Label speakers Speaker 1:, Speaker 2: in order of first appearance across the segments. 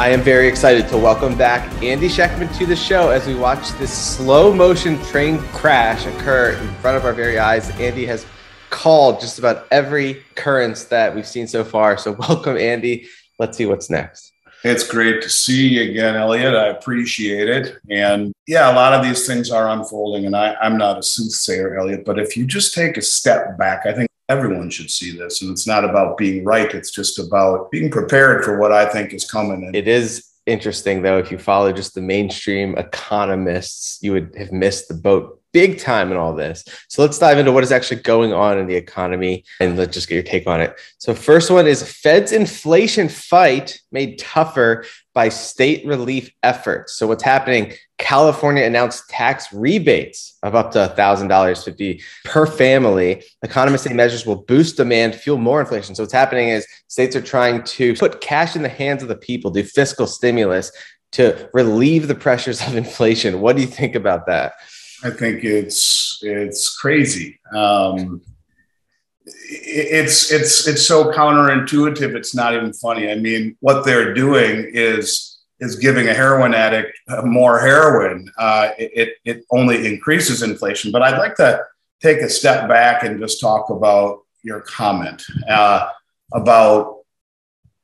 Speaker 1: I am very excited to welcome back Andy Schectman to the show as we watch this slow motion train crash occur in front of our very eyes. Andy has called just about every occurrence that we've seen so far. So, welcome, Andy. Let's see what's next.
Speaker 2: It's great to see you again, Elliot. I appreciate it. And yeah, a lot of these things are unfolding, and I, I'm not a soothsayer, Elliot, but if you just take a step back, I think everyone should see this. And it's not about being right, it's just about being prepared for what I think is coming.
Speaker 1: It is interesting, though, if you follow just the mainstream economists, you would have missed the boat big time in all this. So let's dive into what is actually going on in the economy and let's just get your take on it. So, first one is Fed's inflation fight made tougher by state relief efforts. So, what's happening? California announced tax rebates of up to $1,000 50 per family. Economists say measures will boost demand, fuel more inflation. So, what's happening is states are trying to put cash in the hands of the people, do fiscal stimulus to relieve the pressures of inflation. What do you think about that?
Speaker 2: I think it's it's crazy. Um, it's it's it's so counterintuitive. It's not even funny. I mean, what they're doing is is giving a heroin addict more heroin. Uh, it it only increases inflation. But I'd like to take a step back and just talk about your comment uh, about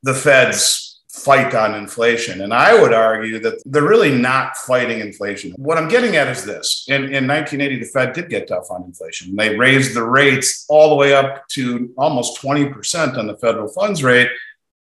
Speaker 2: the Fed's fight on inflation. And I would argue that they're really not fighting inflation. What I'm getting at is this in, in 1980, the Fed did get tough on inflation. They raised the rates all the way up to almost 20% on the federal funds rate.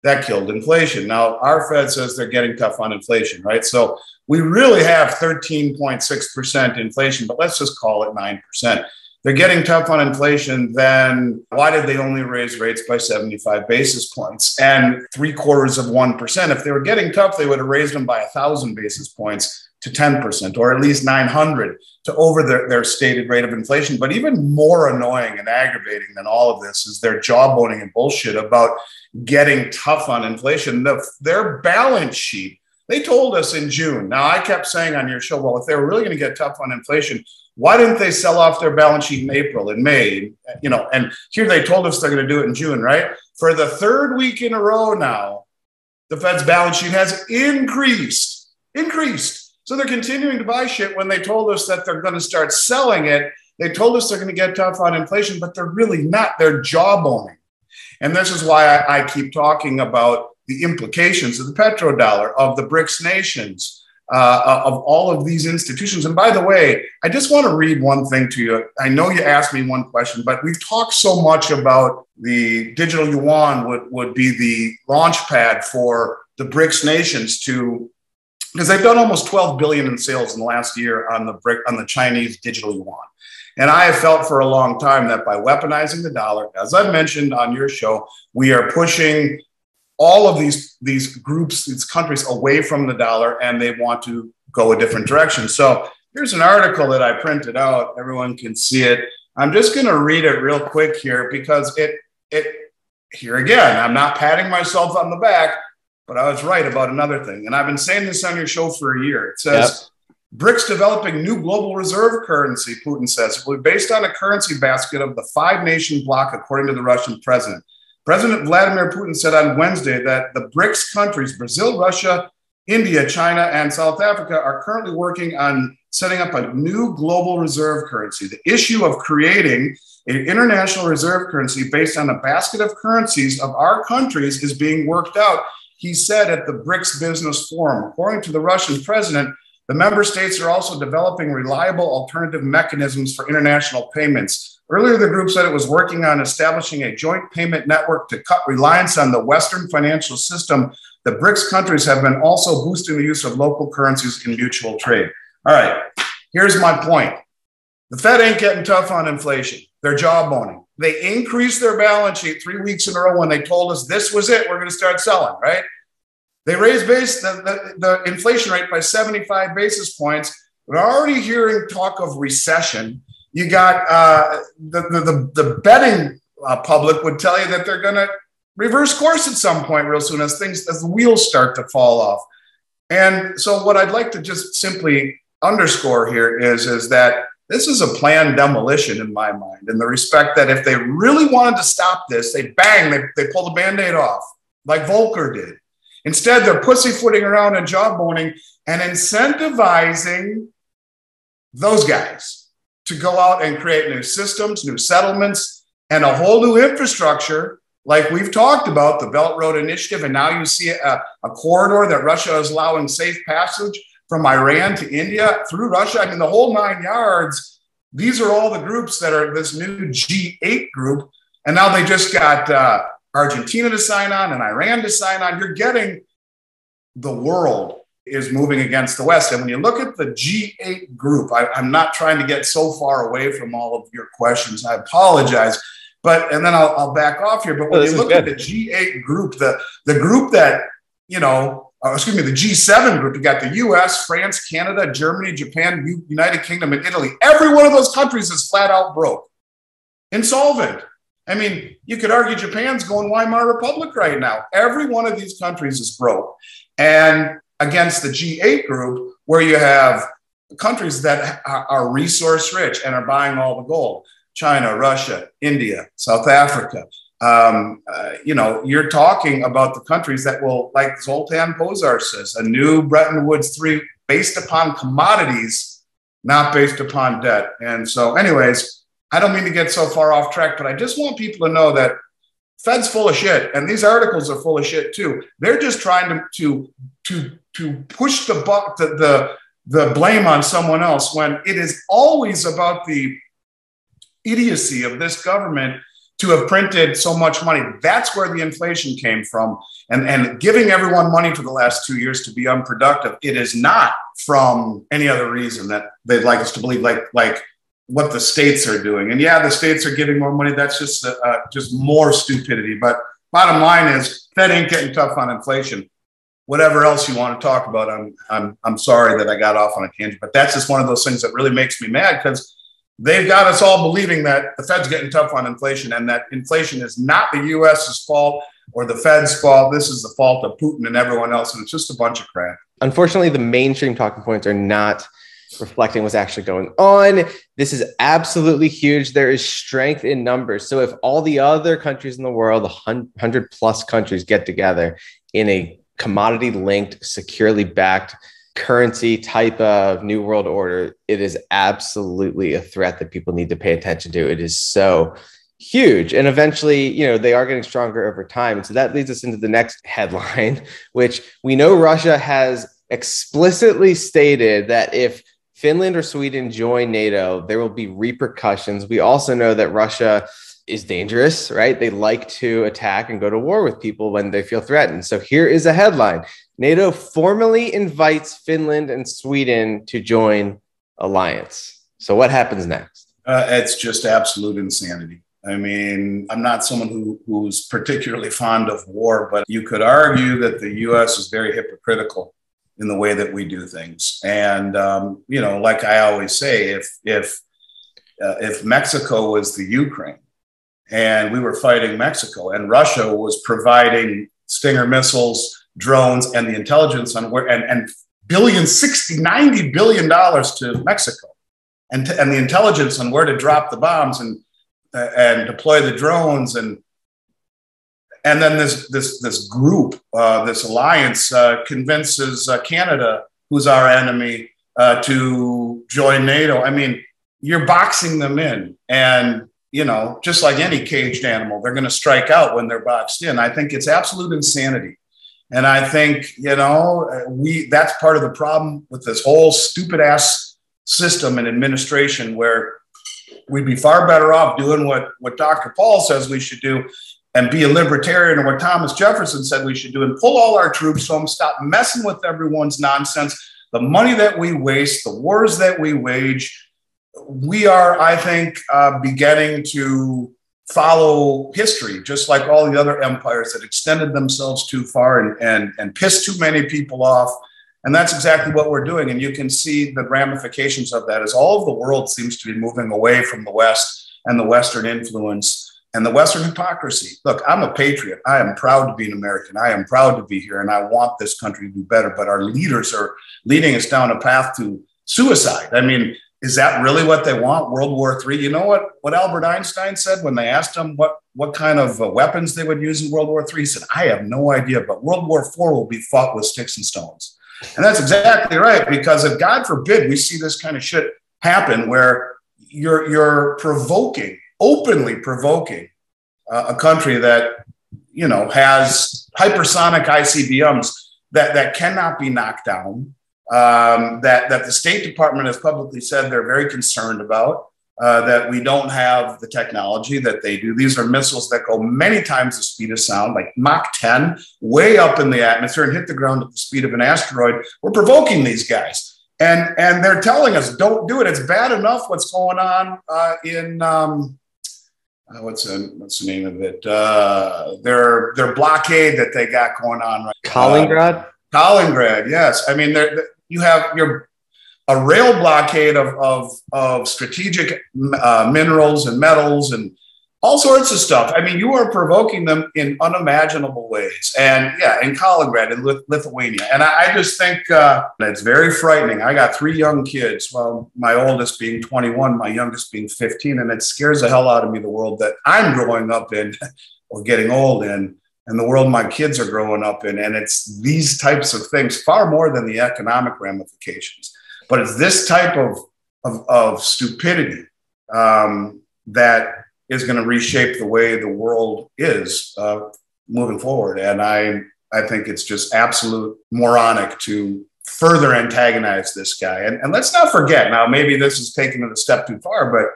Speaker 2: That killed inflation. Now, our Fed says they're getting tough on inflation, right? So we really have 13.6% inflation, but let's just call it 9% they're getting tough on inflation, then why did they only raise rates by 75 basis points and three quarters of 1%? If they were getting tough, they would have raised them by 1,000 basis points to 10% or at least 900 to over their, their stated rate of inflation. But even more annoying and aggravating than all of this is their jawboning and bullshit about getting tough on inflation. The, their balance sheet, they told us in June. Now, I kept saying on your show, well, if they were really going to get tough on inflation, why didn't they sell off their balance sheet in April, and May? You know, and here they told us they're going to do it in June, right? For the third week in a row now, the Fed's balance sheet has increased, increased. So they're continuing to buy shit when they told us that they're going to start selling it. They told us they're going to get tough on inflation, but they're really not. They're jawboning. And this is why I, I keep talking about the implications of the petrodollar, of the BRICS nations, uh, of all of these institutions. And by the way, I just want to read one thing to you. I know you asked me one question, but we've talked so much about the digital yuan would, would be the launch pad for the BRICS nations to because they've done almost 12 billion in sales in the last year on the brick on the Chinese digital yuan. And I have felt for a long time that by weaponizing the dollar, as I've mentioned on your show, we are pushing all of these these groups, these countries away from the dollar, and they want to go a different direction. So here's an article that I printed out. Everyone can see it. I'm just going to read it real quick here because it it here again. I'm not patting myself on the back, but I was right about another thing. And I've been saying this on your show for a year. It says. Yep. BRICS developing new global reserve currency, Putin says, will be based on a currency basket of the five nation bloc, according to the Russian president. President Vladimir Putin said on Wednesday that the BRICS countries, Brazil, Russia, India, China, and South Africa, are currently working on setting up a new global reserve currency. The issue of creating an international reserve currency based on a basket of currencies of our countries is being worked out, he said at the BRICS Business Forum. According to the Russian president, the member states are also developing reliable alternative mechanisms for international payments. Earlier, the group said it was working on establishing a joint payment network to cut reliance on the Western financial system. The BRICS countries have been also boosting the use of local currencies in mutual trade. All right, here's my point. The Fed ain't getting tough on inflation. They're jawboning. They increased their balance sheet three weeks in a row when they told us this was it. We're going to start selling, right? They raised base the, the, the inflation rate by 75 basis points. We're already hearing talk of recession. You got uh, the, the, the, betting uh, public would tell you that they're going to reverse course at some point real soon as things, as the wheels start to fall off. And so what I'd like to just simply underscore here is, is that this is a planned demolition in my mind, in the respect that if they really wanted to stop this, they bang, they, they pull the band-aid off, like Volcker did. Instead, they're pussyfooting around and jawboning and incentivizing those guys to go out and create new systems, new settlements, and a whole new infrastructure like we've talked about the Belt Road Initiative, and now you see a, a, corridor that Russia is allowing safe passage from Iran to India through Russia. I mean, the whole nine yards. These are all the groups that are this new G8 group. And now they just got uh, Argentina to sign on and Iran to sign on. You're getting the world is moving against the West. And when you look at the G8 group, I, I'm not trying to get so far away from all of your questions. I apologize. But and then I'll, I'll back off here. But when oh, you look at the G8 group, the the group that you know, uh, excuse me, the G7 group, you got the U.S., France, Canada, Germany, Japan, U- United Kingdom, and Italy. Every one of those countries is flat out broke, insolvent. I mean, you could argue Japan's going Weimar Republic right now. Every one of these countries is broke. And against the G8 group, where you have countries that are resource rich and are buying all the gold. China, Russia, India, South Africa. Um, uh, you know, you're talking about the countries that will, like Zoltan Pozsar says, a new Bretton Woods 3 based upon commodities, not based upon debt. And so, anyways, I don't mean to get so far off track, but I just want people to know that Fed's full of shit, and these articles are full of shit too. They're just trying to to to to push the buck the, the the blame on someone else when it is always about the idiocy of this government to have printed so much money. That's where the inflation came from. And, and giving everyone money for the last two years to be unproductive, it is not from any other reason that they'd like us to believe, like, like what the states are doing. And yeah, the states are giving more money. That's just, uh, just more stupidity. But bottom line is Fed ain't getting tough on inflation. Whatever else you want to talk about, I'm, I'm, I'm sorry that I got off on a tangent, but that's just one of those things that really makes me mad because they've got us all believing that the Fed's getting tough on inflation and that inflation is not the US's fault or the Fed's fault. This is the fault of Putin and everyone else. And it's just a bunch of crap.
Speaker 1: Unfortunately, the mainstream talking points are not reflecting what's actually going on. This is absolutely huge. There is strength in numbers. So if all the other countries in the world, 100 plus countries get together in a commodity linked, securely backed currency type of new world order, it is absolutely a threat that people need to pay attention to. It is so huge. And eventually, you know, they are getting stronger over time. And so that leads us into the next headline, which we know Russia has explicitly stated that if Finland or Sweden join NATO, there will be repercussions. We also know that Russia is dangerous, right? They like to attack and go to war with people when they feel threatened. So here is a headline NATO formally invites Finland and Sweden to join alliance. So what happens next?
Speaker 2: Uh, it's just absolute insanity. I mean, I'm not someone who, who's particularly fond of war, but you could argue that the U.S. is very hypocritical in the way that we do things. And um, you know, like I always say, if if uh, if Mexico was the Ukraine, and we were fighting Mexico, and Russia was providing Stinger missiles, drones, and the intelligence on where, and, and billion, 60, 90 billion dollars to Mexico, and, to, and the intelligence on where to drop the bombs and, uh, and deploy the drones. And, and then this, this, this group, uh, this alliance uh, convinces uh, Canada, who's our enemy, uh, to join NATO. I mean, you're boxing them in. And you know, just like any caged animal, they're going to strike out when they're boxed in. I think it's absolute insanity. And I think, you know, we that's part of the problem with this whole stupid ass system and administration where we'd be far better off doing what, what Dr. Paul says we should do and be a libertarian or what Thomas Jefferson said we should do and pull all our troops home, stop messing with everyone's nonsense, the money that we waste, the wars that we wage, we are, I think, uh, beginning to follow history, just like all the other empires that extended themselves too far and, and, and pissed too many people off. And that's exactly what we're doing. And you can see the ramifications of that as all of the world seems to be moving away from the West and the Western influence and the Western hypocrisy. Look, I'm a patriot. I am proud to be an American. I am proud to be here and I want this country to do better. But our leaders are leading us down a path to suicide. I mean, is that really what they want? World War III? You know what what Albert Einstein said when they asked him what what kind of uh, weapons they would use in World War III? He said, I have no idea, but World War IV will be fought with sticks and stones. And that's exactly right, because if God forbid we see this kind of shit happen where you're, you're provoking, openly provoking uh, a country that, you know, has hypersonic ICBMs that, that cannot be knocked down, um, that, that the State Department has publicly said they're very concerned about. Uh, that we don't have the technology that they do. These are missiles that go many times the speed of sound, like Mach 10, way up in the atmosphere and hit the ground at the speed of an asteroid. We're provoking these guys. And, and they're telling us, don't do it. It's bad enough what's going on uh, in, um, uh, what's, the, what's the name of it? Uh, their, their blockade that they got going on right
Speaker 1: Kaliningrad?
Speaker 2: Kaliningrad, yes. I mean, you have your a rail blockade of, of, of strategic uh, minerals and metals and all sorts of stuff. I mean, you are provoking them in unimaginable ways. And yeah, in Kaliningrad, in Lithuania. And I, I just think uh, it's very frightening. I got three young kids. Well, my oldest being 21, my youngest being 15. And it scares the hell out of me the world that I'm growing up in or getting old in and the world my kids are growing up in. And it's these types of things far more than the economic ramifications. But it's this type of, of, of stupidity um, that is going to reshape the way the world is uh, moving forward. And I, I think it's just absolute moronic to further antagonize this guy. And, and let's not forget now, maybe this is taking it a step too far, but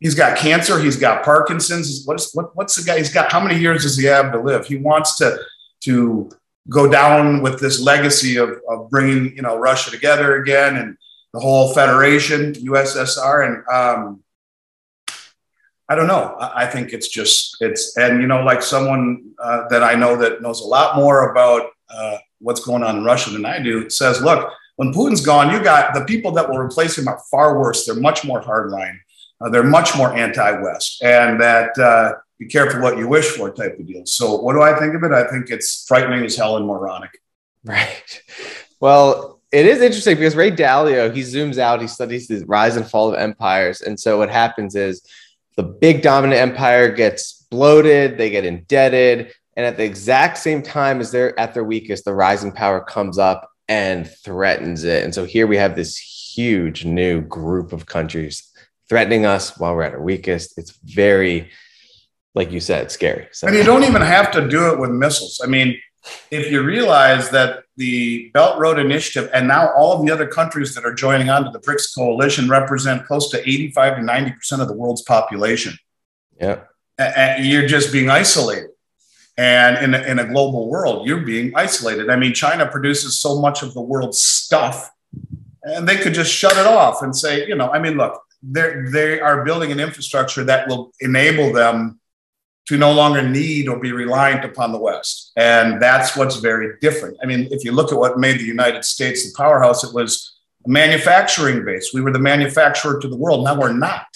Speaker 2: he's got cancer, he's got Parkinson's. What's, what, what's the guy? He's got how many years does he have to live? He wants to, to go down with this legacy of, of bringing, you know, Russia together again and the whole federation, USSR, and um, I don't know. I think it's just it's and you know like someone uh, that I know that knows a lot more about uh, what's going on in Russia than I do says, look, when Putin's gone, you got the people that will replace him are far worse. They're much more hardline. Uh, they're much more anti-West, and that uh, be careful what you wish for type of deal. So, what do I think of it? I think it's frightening as hell and moronic.
Speaker 1: Right. Well, it is interesting because Ray Dalio, he zooms out, he studies the rise and fall of empires. And so what happens is the big dominant empire gets bloated, they get indebted. And at the exact same time as they're at their weakest, the rising power comes up and threatens it. And so here we have this huge new group of countries threatening us while we're at our weakest. It's very, like you said, scary.
Speaker 2: So. And you don't even have to do it with missiles. I mean, if you realize that the Belt Road Initiative and now all of the other countries that are joining onto the BRICS coalition represent close to 85 to 90% of the world's population.
Speaker 1: Yeah.
Speaker 2: And you're just being isolated. And in a, in a global world, you're being isolated. I mean, China produces so much of the world's stuff, and they could just shut it off and say, you know, I mean, look, they they are building an infrastructure that will enable them to no longer need or be reliant upon the West. And that's what's very different. I mean, if you look at what made the United States the powerhouse, it was a manufacturing base. We were the manufacturer to the world. Now we're not.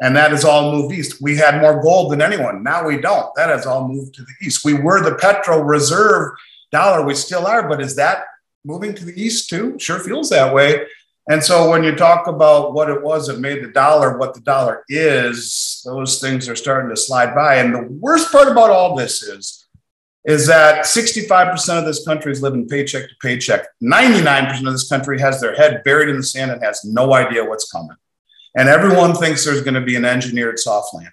Speaker 2: And that has all moved east. We had more gold than anyone. Now we don't. That has all moved to the east. We were the petro reserve dollar. We still are. But is that moving to the east too? Sure feels that way. And so when you talk about what it was that made the dollar what the dollar is, those things are starting to slide by. And the worst part about all this is, is that 65% of this country is living paycheck to paycheck. 99% of this country has their head buried in the sand and has no idea what's coming. And everyone thinks there's going to be an engineered soft landing.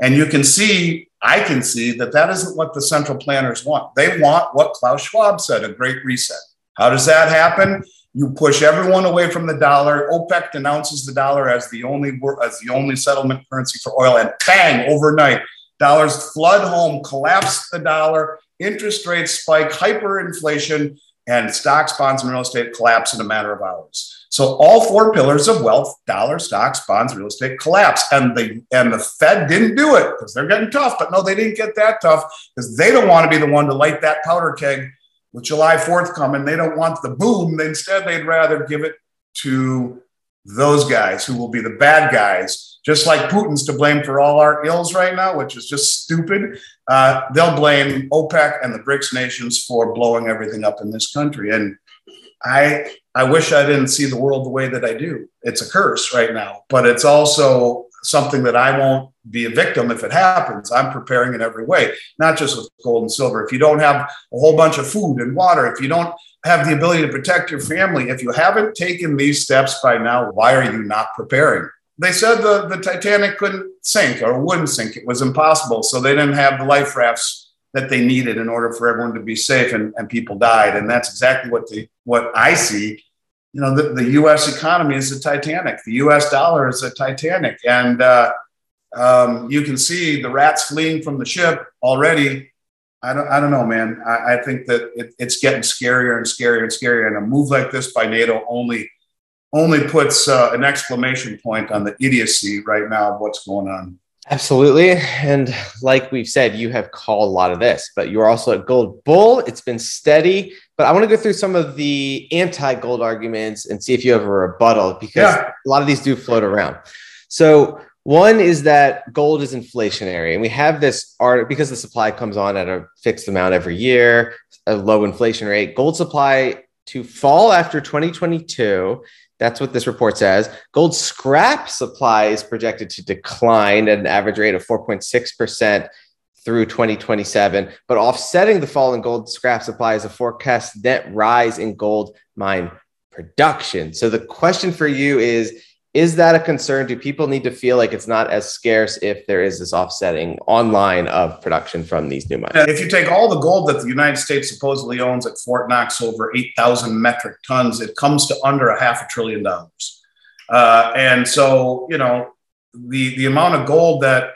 Speaker 2: And you can see, I can see that that isn't what the central planners want. They want what Klaus Schwab said a great reset. How does that happen? You push everyone away from the dollar. OPEC denounces the dollar as the only as the only settlement currency for oil, and bang, overnight, dollars flood home, collapse the dollar, interest rates spike, hyperinflation, and stocks, bonds, and real estate collapse in a matter of hours. So all four pillars of wealth, dollar, stocks, bonds, real estate collapse. And the and the Fed didn't do it because they're getting tough. But no, they didn't get that tough because they don't want to be the one to light that powder keg with July 4th coming, they don't want the boom. Instead, they'd rather give it to those guys who will be the bad guys, just like Putin's to blame for all our ills right now, which is just stupid. Uh, they'll blame OPEC and the BRICS nations for blowing everything up in this country. And I, I wish I didn't see the world the way that I do. It's a curse right now, but it's also something that I won't be a victim if it happens. I'm preparing in every way, not just with gold and silver. If you don't have a whole bunch of food and water, if you don't have the ability to protect your family, if you haven't taken these steps by now, why are you not preparing? They said the, the Titanic couldn't sink or wouldn't sink. It was impossible. So they didn't have the life rafts that they needed in order for everyone to be safe and, and people died. And that's exactly what the what I see you know, the, the U.S. economy is a Titanic. The U.S. dollar is a Titanic, and uh, um, you can see the rats fleeing from the ship already. I don't, I don't know, man. I, I think that it, it's getting scarier and scarier and scarier. And a move like this by NATO only only puts uh, an exclamation point on the idiocy right now of what's going on.
Speaker 1: Absolutely. And like we've said, you have called a lot of this, but you're also a gold bull. It's been steady. But I want to go through some of the anti gold arguments and see if you have a rebuttal because yeah. a lot of these do float around. So, one is that gold is inflationary. And we have this art because the supply comes on at a fixed amount every year, a low inflation rate. Gold supply to fall after 2022 that's what this report says. Gold scrap supply is projected to decline at an average rate of 4.6% through 2027, but offsetting the fall in gold scrap supply is a forecast net rise in gold mine production. So the question for you is is that a concern? Do people need to feel like it's not as scarce if there is this offsetting online of production from these new mines?
Speaker 2: If you take all the gold that the United States supposedly owns at Fort Knox, over 8,000 metric tons, it comes to under a half a trillion dollars. Uh, and so, you know, the, the amount of gold that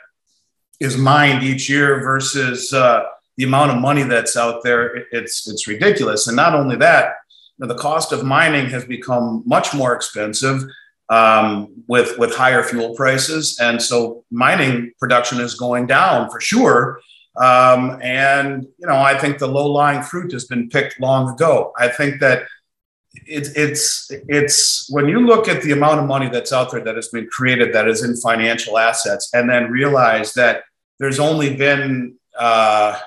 Speaker 2: is mined each year versus uh, the amount of money that's out there, it's, it's ridiculous. And not only that, the cost of mining has become much more expensive um, with with higher fuel prices, and so mining production is going down for sure. Um, and you know, I think the low lying fruit has been picked long ago. I think that it, it's it's when you look at the amount of money that's out there that has been created that is in financial assets, and then realize that there's only been uh,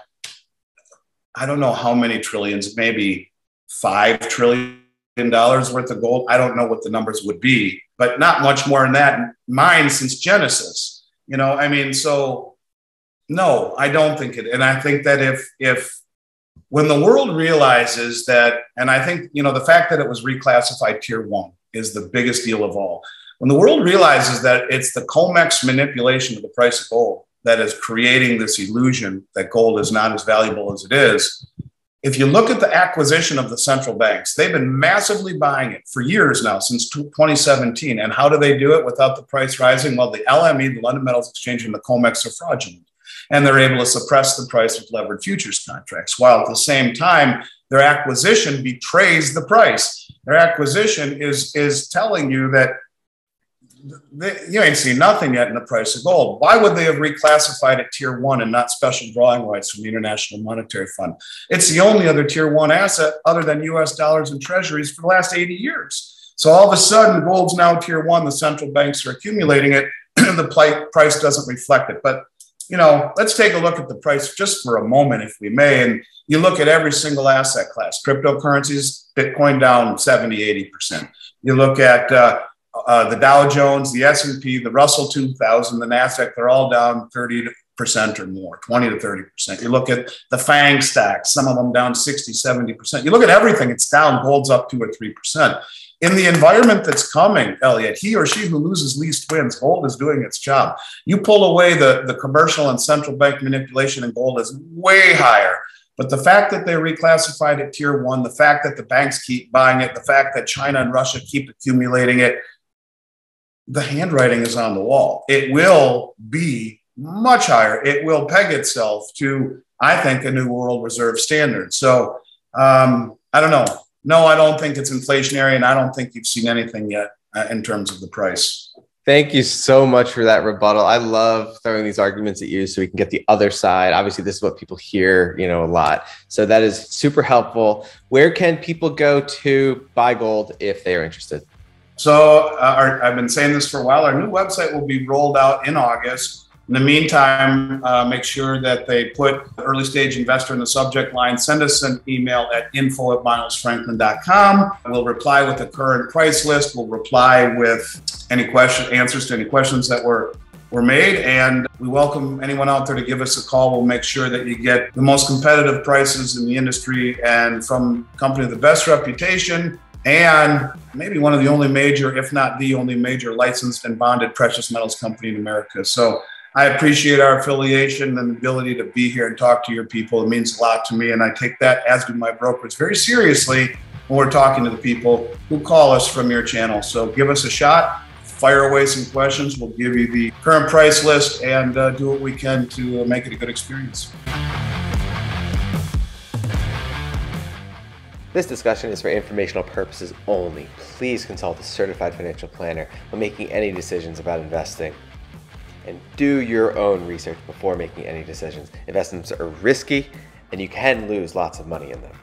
Speaker 2: I don't know how many trillions, maybe five trillion dollars worth of gold. I don't know what the numbers would be, but not much more than that. Mine since Genesis, you know. I mean, so no, I don't think it. And I think that if if when the world realizes that, and I think you know the fact that it was reclassified tier one is the biggest deal of all. When the world realizes that it's the COMEX manipulation of the price of gold that is creating this illusion that gold is not as valuable as it is, if you look at the acquisition of the central banks, they've been massively buying it for years now, since 2017. And how do they do it without the price rising? Well, the LME, the London Metals Exchange, and the COMEX are fraudulent. And they're able to suppress the price of levered futures contracts, while at the same time, their acquisition betrays the price. Their acquisition is, is telling you that they, you ain't seen nothing yet in the price of gold. Why would they have reclassified it tier one and not special drawing rights from the International Monetary Fund? It's the only other tier one asset other than US dollars and treasuries for the last 80 years. So all of a sudden, gold's now tier one. The central banks are accumulating it. And the price doesn't reflect it. But you know, let's take a look at the price just for a moment, if we may. And you look at every single asset class, cryptocurrencies, Bitcoin down 70, 80%. You look at uh, uh, the Dow Jones, the S&P, the Russell 2000, the Nasdaq, they're all down 30 percent or more, 20 to 30 percent. You look at the FANG stocks, some of them down 60, 70 percent. You look at everything, it's down, gold's up two or three percent. In the environment that's coming, Elliot, he or she who loses least wins. Gold is doing its job. You pull away the, the commercial and central bank manipulation, and gold is way higher. But the fact that they reclassified it tier one, the fact that the banks keep buying it, the fact that China and Russia keep accumulating it, the handwriting is on the wall. It will be much higher. It will peg itself to, I think, a new world reserve standard. So um, I don't know. No, I don't think it's inflationary, and I don't think you've seen anything yet uh, in terms of the price.
Speaker 1: Thank you so much for that rebuttal. I love throwing these arguments at you so we can get the other side. Obviously, this is what people hear, you know, a lot. So that is super helpful. Where can people go to buy gold if they are interested?
Speaker 2: So uh, our, I've been saying this for a while. Our new website will be rolled out in August. In the meantime, uh, make sure that they put the early stage investor in the subject line. Send us an email at info at milesfranklin.com. We'll reply with the current price list. We'll reply with any question, answers to any questions that were were made. And we welcome anyone out there to give us a call. We'll make sure that you get the most competitive prices in the industry and from a company with the best reputation and maybe one of the only major, if not the only major licensed and bonded precious metals company in America. So I appreciate our affiliation and the ability to be here and talk to your people. It means a lot to me. And I take that, as do my brokers, very seriously when we're talking to the people who call us from your channel. So give us a shot, fire away some questions. We'll give you the current price list and uh, do what we can to uh, make it a good experience.
Speaker 1: This discussion is for informational purposes only. Please consult a certified financial planner when making any decisions about investing. And do your own research before making any decisions. Investments are risky and you can lose lots of money in them.